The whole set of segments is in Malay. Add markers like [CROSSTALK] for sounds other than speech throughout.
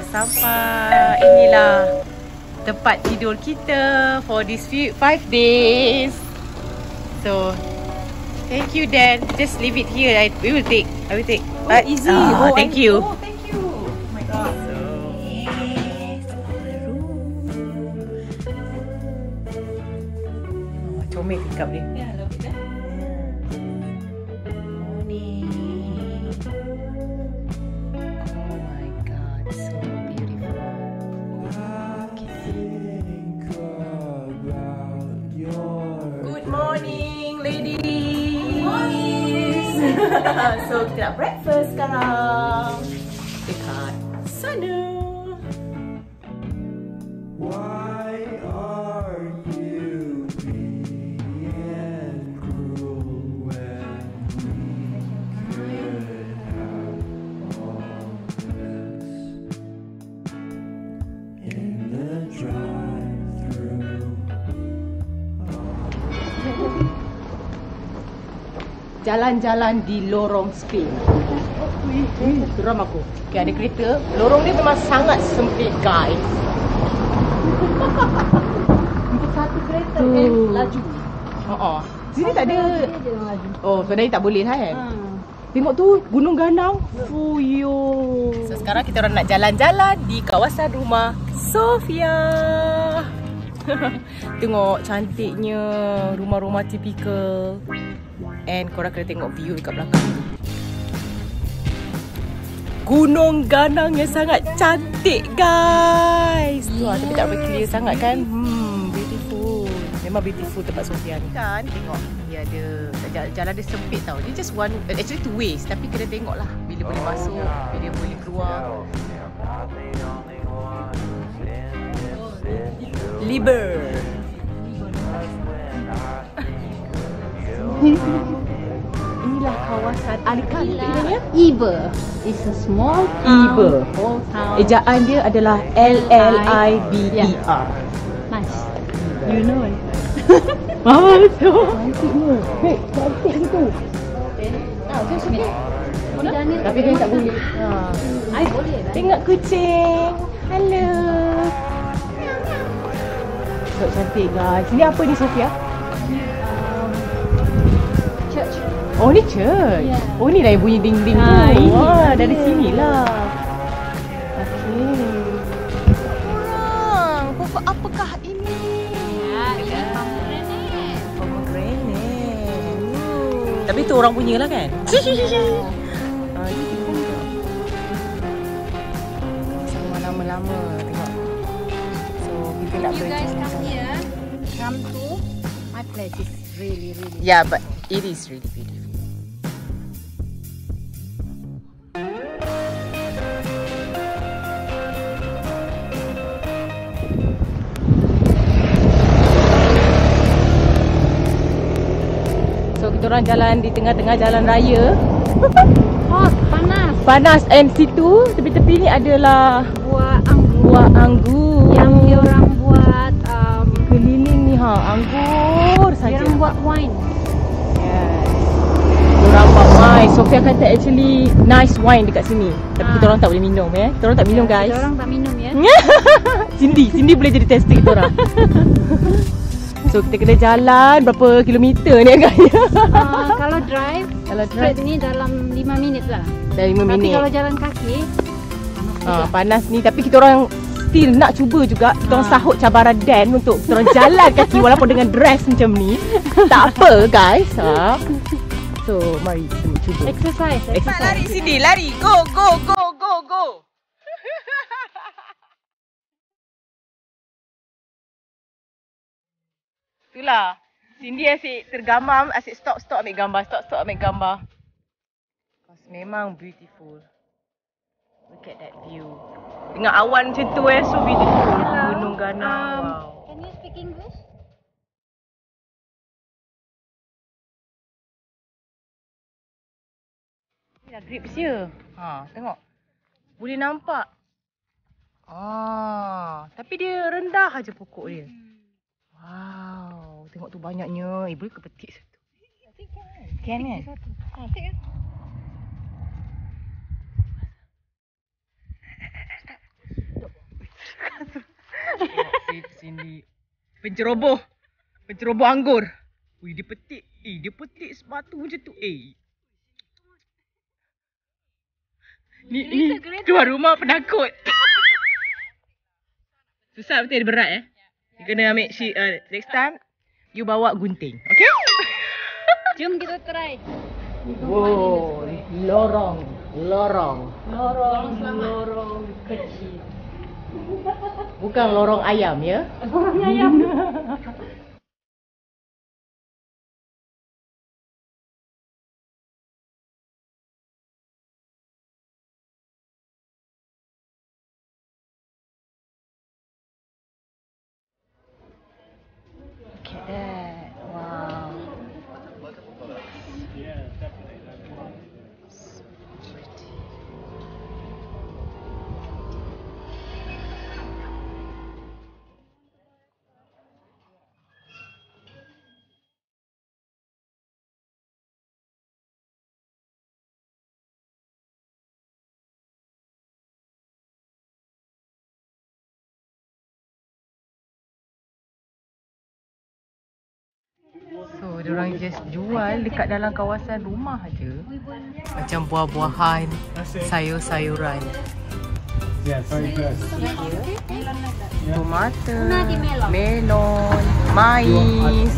sampai. Inilah tempat tidur kita for this few five days. So, thank you Dan. Just leave it here. I we will take. I will take. Oh, easy. Ah, oh, thank I- you. Oh, thank you. My god. Comel tingkap dia. Yeah, I love it. eh? Morning. [LAUGHS] so kita nak breakfast sekarang dekat sana. Jalan-jalan di lorong Spain. Geram aku. Okay, ada kereta. Lorong dia memang sangat sempit, guys. Untuk satu kereta kan laju. Oh, Sini tak ada. Oh, sebenarnya tak boleh lah kan? Ha. Tengok tu Gunung Ganang Fuyo So sekarang kita orang nak jalan-jalan Di kawasan rumah Sofia [LAUGHS] Tengok cantiknya Rumah-rumah tipikal And korang kena tengok view dekat belakang tu. Gunung Ganang yang sangat cantik guys. Wah, tapi tak boleh clear sangat kan? Hmm, beautiful. Memang beautiful tempat Sofia ni. Kan, tengok Dia ada jalan, jalan dia sempit tau. Dia just one, actually two ways Tapi kena tengok lah Bila boleh masuk Bila boleh keluar. Liber [LAUGHS] Inilah kawasan Alicante namanya Iber is a small town, small town. Ejaan dia adalah L-L-I-B-E-R Nice. You know [LAUGHS] Mama betul. Cantiknya Hei, cantik gitu. Ah, okay, okay. Daniel Tapi kan tak boleh. Ha. I boleh lah. Tengok kucing. Hello. So cantik guys. Ini apa ni Sofia? Oh ni church Ya. Oh ni lah yang bunyi ding-ding Ah, tu ini. Wah dari sini lah Okay Orang Pokok apakah ini? Ya, ini pomegranate. Pomegranate Hmm. Tapi tu orang punya lah kan? [LAUGHS] Ah, ini? Sama lama-lama tengok. So kita nak You guys come here, come to my place. Really, really. Yeah, but it is really beautiful. So kita orang jalan di tengah-tengah jalan raya. Hot, [LAUGHS] panas. Panas and situ tepi-tepi ni adalah Buah anggur buah anggur. yang dia orang buat, um, keliling ni ha, anggur saja. Buat wine. Yes. Diorang buat wine. Sofia kata actually nice wine dekat sini. Tapi Ah. kita orang tak boleh minum eh. Kita orang tak minum guys. Dia orang tak minum ya. [LAUGHS] Cindy, Cindy boleh jadi tester kita orang. [LAUGHS] so kita kena jalan berapa kilometer ni [LAUGHS] agaknya. Uh, kalau drive, Kalau drive ni dalam 5 minit lah. dah 5 Tapi minit. kalau jalan kaki, Ah, panas ni tapi kita orang still nak cuba juga kita orang Ah. sahut cabaran Dan untuk kita orang jalan kaki walaupun dengan dress macam ni. tak apa guys. Ha. So mari kita cuba. exercise. Cepat exercise. lari sini, lari. Go, go, go, go, go. Itulah. Cindy asyik tergamam, asyik stop, stop ambil gambar, stop, stop ambil gambar. Because memang beautiful. Look at that view. Dengan awan macam tu eh, so beautiful. Hello. Gunung Ganang, Um, wow. Can you speak English? Ni dah grips dia. Ha, tengok. Boleh nampak. Ah, tapi dia rendah aja pokok dia. Wow, tengok tu banyaknya. Eh, boleh ke petik satu? Can kan? Ah, take Tengok sini. Penceroboh. Penceroboh anggur. Ui, dia petik. Eh, dia petik sebatu macam tu. Eh. Ni, ni keluar rumah penakut. Susah betul dia berat eh. You kena ambil she, uh, next time you bawa gunting. Okay? Jom kita try. Wow, lorong, lorong. Lorong, lorong kecil. Bukan lorong ayam ya? Lorong ayam. [LAUGHS] So, diorang just jual dekat dalam kawasan rumah aja. Macam buah-buahan, sayur-sayuran. Yeah, very good. Tomato, melon. mais.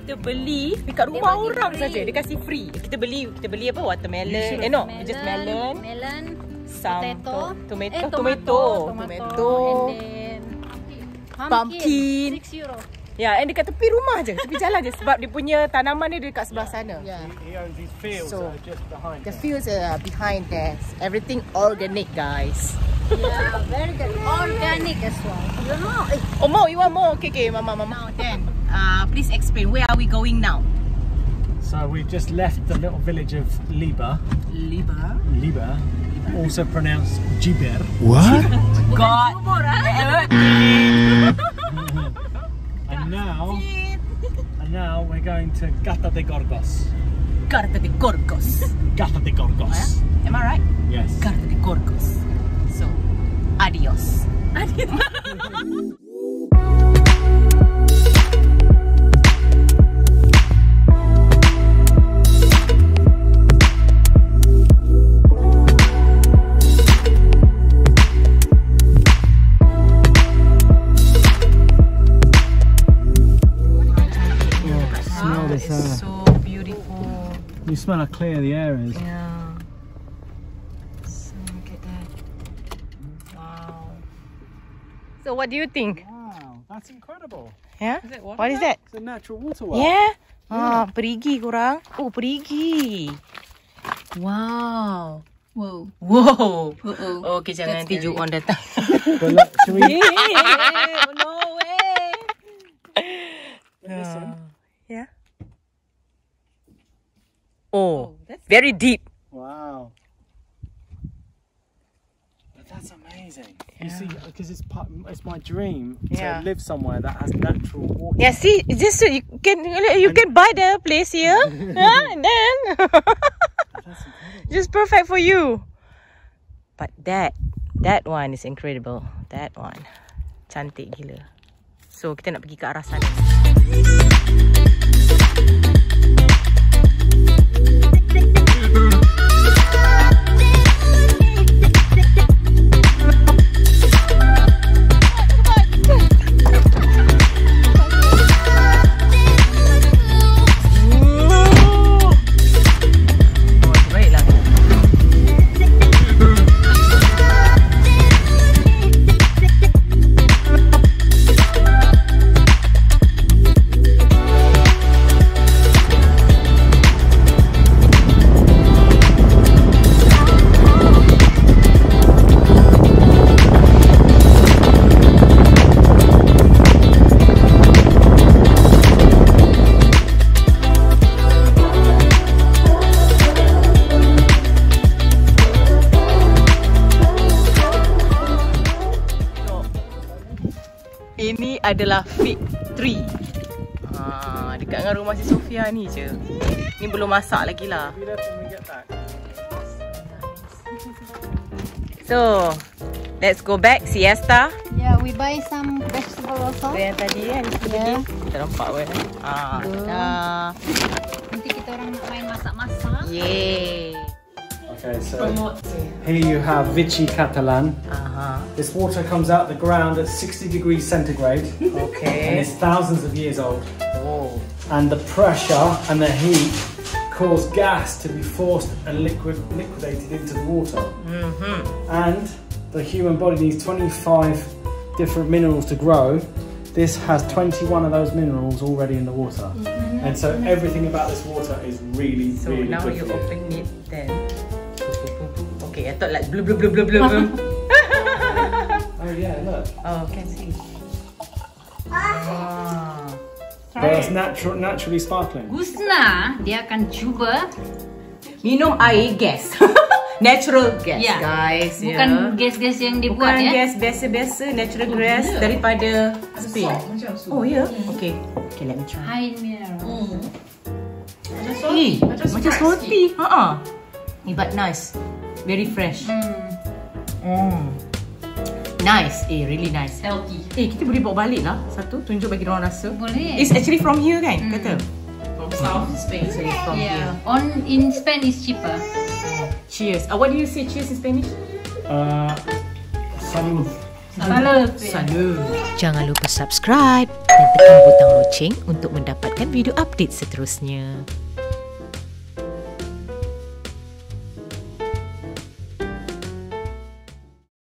Kita beli dekat rumah orang saja. Dia kasih free. Kita beli kita beli apa? Watermelon. Eh no, just melon. Melon. Some Potato. to- tomato, Eh, tomato, tomato. tomato. And then Pumpkin. 6 euro. Ya, and dekat tepi rumah je. Tepi jalan je sebab dia punya tanaman dia dekat sebelah sana. Yeah. He owns these fields So, are just behind The him. fields are behind there. Everything organic, guys. Yeah, very good. Organic as well. You know, eh, Oh, more, you want more? Okay, okay, mama, mama. Now then, uh, please explain. Where are we going now? So we've just left the little village of Liba, Liba. Liba, also pronounced Jiber. What? [LAUGHS] God. And now, [LAUGHS] and now we're going to Gata de Gorgos. Carta de Gorgos. Gata de Gorgos. Am I right? Yes. Carta de Gorgos. So, adios. smell [LAUGHS] Smell how clear the air is. Yeah. So look at that. Wow. So what do you think? Wow, that's incredible. Yeah? What is that? It's a natural waterway. Yeah? Ah, perigi korang. Oh, perigi. Wow. Whoa. Wow. Uh-oh. Okay, jangan nanti scary. Ju on [LAUGHS] datang. Should we? [LAUGHS] oh, no very deep. Wow. But that's amazing. You see, because it's part, it's my dream to live somewhere that has natural water. Yeah, see, just so you can you can buy the place here, [LAUGHS] huh? and then [LAUGHS] [LAUGHS] just perfect for you. But that that one is incredible. That one cantik gila. So kita nak pergi ke arah sana. Oh, adalah fig tree. Ha, dekat dengan rumah si Sofia ni je. Ni belum masak lagi lah. So, let's go back siesta. Yeah, we buy some vegetable also. Yang tadi kan pergi. Kita nampak pun. Ah, dah. Nanti kita orang nak main masak-masak. Yeay. Okay, so here you have Vichy Catalan. Aha. This water comes out the ground at 60 degrees centigrade [LAUGHS] okay. and it's thousands of years old. Oh. And the pressure and the heat cause gas to be forced and liquid liquidated into the water. Mm -hmm. And the human body needs 25 different minerals to grow. This has 21 of those minerals already in the water. And so everything about this water is really, So really now good you for you. open it then. Okay, I thought like blue blue blue blue blue. blue. [LAUGHS] Oh yeah, look. oh, can see. Ah. That's natural, naturally sparkling. Gusna, dia akan cuba Minum air gas. natural gas, Ya. guys. bukan ya. gas-gas yang Bukan dibuat ya. gas biasa-biasa, natural gas daripada Spain. Oh, ya? Okay. Okay, let me try. High mineral. Eh, macam salty. Ha Eh, but nice. Very fresh. Mm. Nice. Eh, really nice. Healthy. Eh, kita boleh bawa balik lah. Satu, tunjuk bagi orang rasa. Boleh. It's actually from here kan? Kata. From South Spain. So it's from here. Yeah. On in Spain is cheaper. Cheers. Uh, what do you say cheers in Spanish? Uh, salud. Salud. Salud. Jangan lupa subscribe dan tekan butang loceng untuk mendapatkan video update seterusnya.